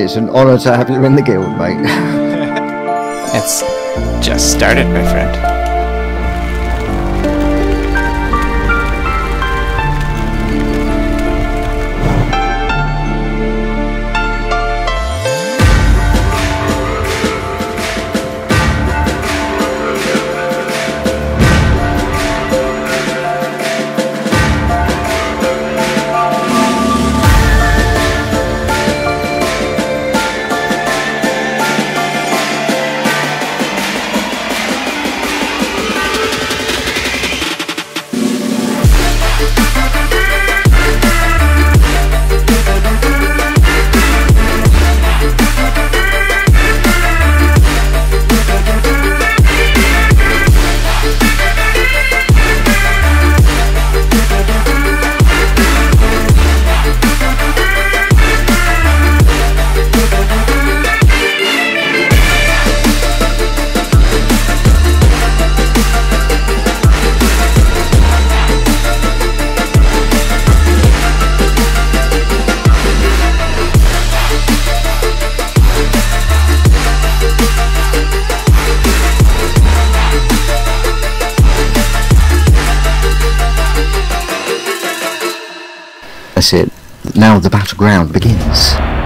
It's an honour to have you in the guild, mate. It's just started, my friend. That's it. Now the battleground begins.